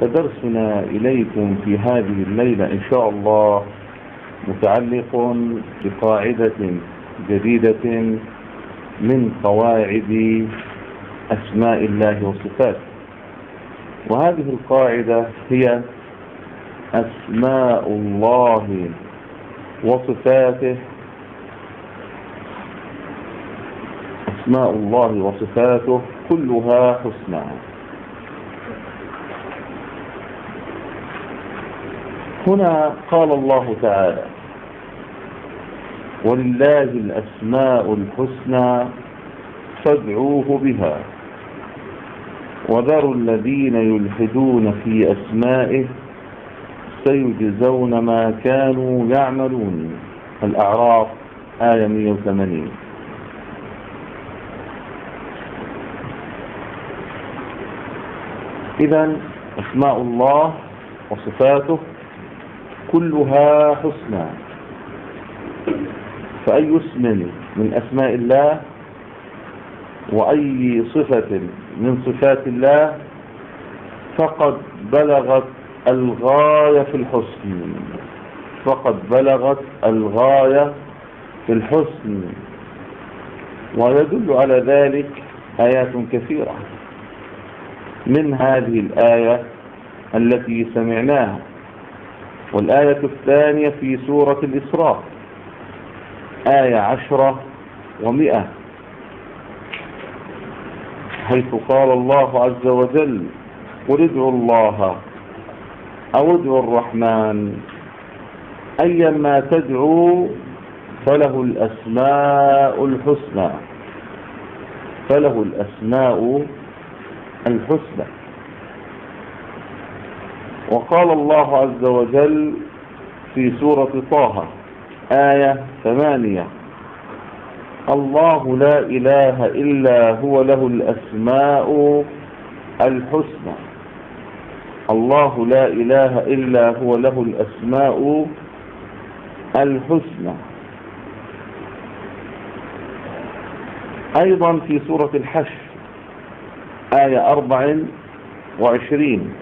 فدرسنا إليكم في هذه الليلة إن شاء الله متعلق بقاعدة جديدة من قواعد أسماء الله وصفاته. وهذه القاعدة هي أسماء الله وصفاته. أسماء الله وصفاته كلها حسنى. هنا قال الله تعالى ولله الأسماء الحسنى فادعوه بها وذروا الذين يلحدون في أسمائه سيجزون ما كانوا يعملون. الأعراف آية 180 إذا أسماء الله وصفاته كلها حسنى. فأي اسم من أسماء الله وأي صفة من صفات الله فقد بلغت الغاية في الحسن. فقد بلغت الغاية في الحسن. ويدل على ذلك آيات كثيرة من هذه الآية التي سمعناها. والآية الثانية في سورة الإسراء. آية عشرة ومئة. حيث قال الله عز وجل قل ادعوا الله أو ادعوا الرحمن. أيما تدعو فله الأسماء الحسنى. فله الأسماء الحسنى. وقال الله عز وجل في سورة طه آية ثمانية الله لا إله إلا هو له الأسماء الحسنى. الله لا إله إلا هو له الأسماء الحسنى. أيضا في سورة الحشر آية أربع وعشرين.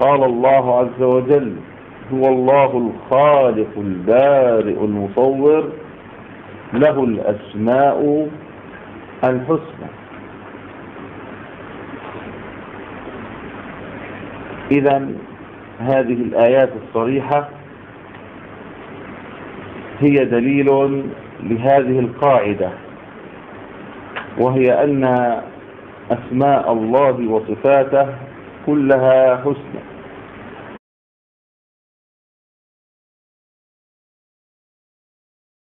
قال الله عز وجل هو الله الخالق البارئ المصور له الأسماء الحسنى. إذا هذه الآيات الصريحة هي دليل لهذه القاعدة وهي أن أسماء الله وصفاته كلها حسنى.